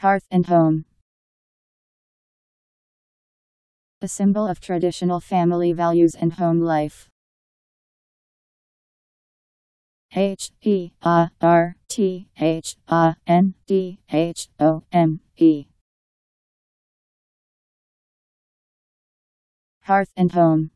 Hearth and home. A symbol of traditional family values and home life. H E A R T H A N D H O M E Hearth and home.